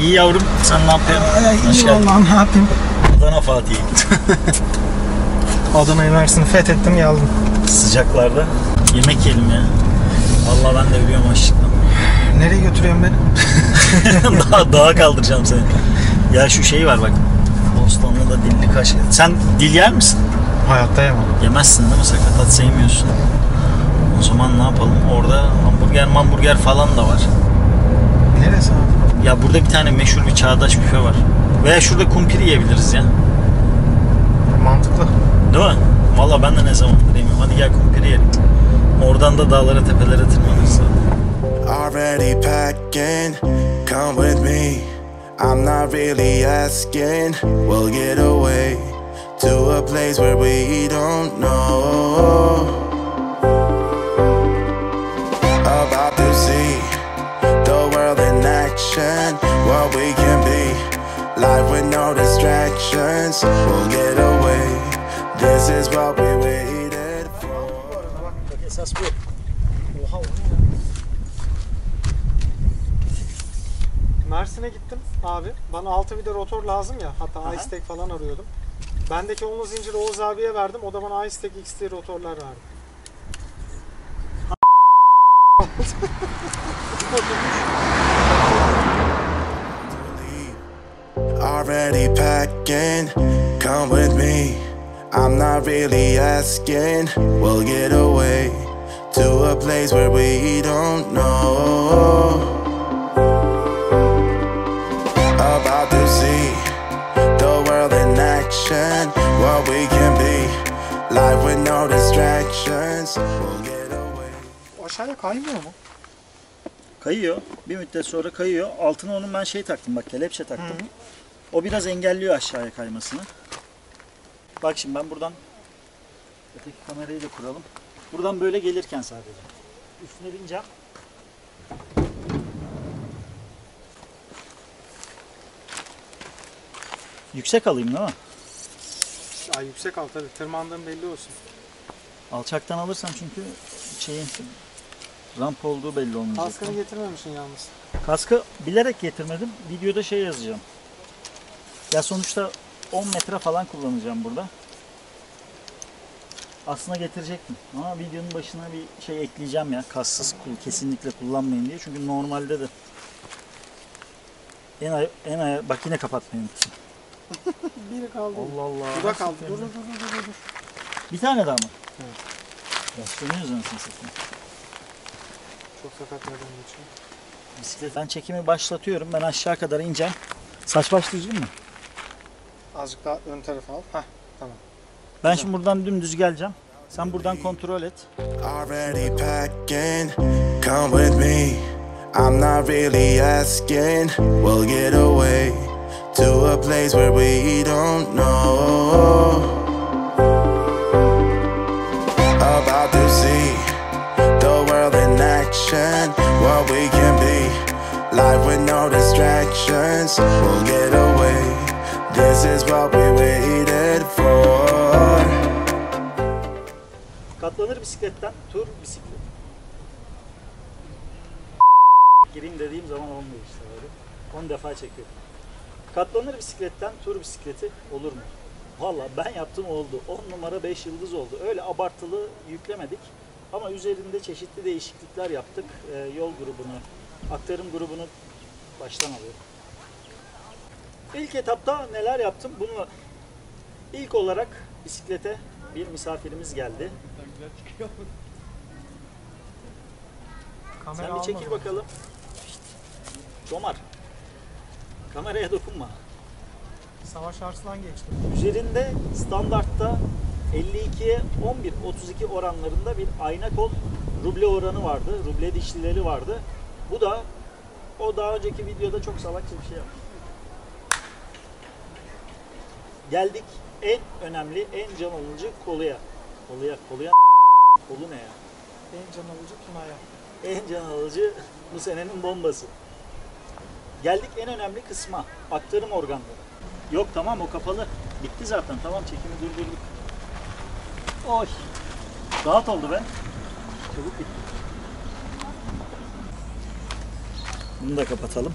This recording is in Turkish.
İyi yavrum sen ne yapıyorsun? Ay, iyi vallahi ne yapayım? Adana Fatih. Adana Üniversitesi'ni fethettim geldim. Sıcaklarda yemek yiyelim ya. Vallahi ben de ölüyorum açlıktan. Nereye götürüyorsun beni? daha dağa kaldıracağım seni. Ya şu şey var bak. Bostanlı'da dilli kaş. Sen dil yer misin? Hayatta yemem. Yemezsin değil mi? Sakatat sevmiyorsun. O zaman ne yapalım? Orada hamburger hamburger falan da var. Neresi abi? Ya burada bir tane meşhur bir çağdaş büfe var. Veya şurada kumpir yiyebiliriz ya. Mantıklı. Değil mi? Valla ben de ne zamandır yemiyorum. Hadi gel kumpir yiyelim. Oradan da dağlara tepelere tırmanırız zaten. Already packing, come with me. I'm not really asking, we'll get away to a place where we don't know. What we can be. Life with no distractions, we'll get away. This is what we waited for. Esas bu. Oha o ne ya? Mersin'e gittim abi. Bana 6 vida rotor lazım ya. Hatta Aha. iStek falan arıyordum. Bendeki 10 zinciri Oğuz abiye verdim. O da bana iStek XT rotorlar verdi. Already packing, come with me. I'm not really asking, we'll get away to a place where we don't know. About to see the world in action, what we can be. Life with no distractions, we'll get away. Aşağıya kaymıyor mu? Kayıyor. Bir müddet sonra kayıyor. Altına onun ben şey taktım bak kelepçe taktım. O biraz engelliyor aşağıya kaymasını. Bak şimdi ben buradan öteki kamerayı da kuralım. Buradan böyle gelirken sadece. Üstüne bineceğim. Yüksek alayım değil mi? Ya yüksek al tabii. Tırmandığın belli olsun. Alçaktan alırsam çünkü şeyin ramp olduğu belli olmayacak. Kaskını getirmemişsin yalnız. Kaskı bilerek getirmedim. Videoda şey yazacağım. Ya sonuçta 10 metre falan kullanacağım burada. Aslında getirecektim. Ama videonun başına bir şey ekleyeceğim ya. Kassız kul kesinlikle kullanmayın diye. Çünkü normalde de en ay en ay bak yine kapatmayın. Biri kaldı. Allah Allah. Bu da kaldı. Dur dur dur dur dur. Bir tane daha mı? Evet. Yaşlanıyoruz anasını satayım. Çok sakat yerden geçiyor. Bisiklet. Ben çekimi başlatıyorum. Ben aşağı kadar ineceğim. Saç baş düzgün mü? Azıcık daha ön tarafa al. Hah. Ben şimdi buradan dümdüz geleceğim. Sen buradan kontrol et. Already packing, come with me. I'm not really asking, we'll get away to a place where we don't know. About to see the world in action, what we can be. Life with no distractions, we'll get away. This is what we waited for. Katlanır bisikletten tur bisiklet. Gireyim dediğim zaman olmuyor işte böyle. 10 defa çekiyorum. Katlanır bisikletten tur bisikleti olur mu? Valla ben yaptım oldu. 10 numara 5 yıldız oldu. Öyle abartılı yüklemedik. Ama üzerinde çeşitli değişiklikler yaptık. Ee, yol grubunu, aktarım grubunu baştan alıyorum. İlk etapta neler yaptım? Bunu ilk olarak bisiklete bir misafirimiz geldi. Kamera Sen bir çekil almadı. bakalım. Domar. Kameraya dokunma. Savaş Arslan geçti. Üzerinde standartta 52'ye 11, 32 oranlarında bir ayna kol ruble oranı vardı. Ruble dişlileri vardı. Bu da O daha önceki videoda çok salakça bir şey yaptı. Geldik en önemli, en can alıcı koluya. Koluya, koluya kolu ne ya? En can alıcı Tuna'ya. En can alıcı bu senenin bombası. Geldik en önemli kısma. Aktarım organları. Yok tamam o kapalı. Bitti zaten. Tamam çekimi durdurduk. Oy. Rahat oldu be. Çabuk bitti. Bunu da kapatalım.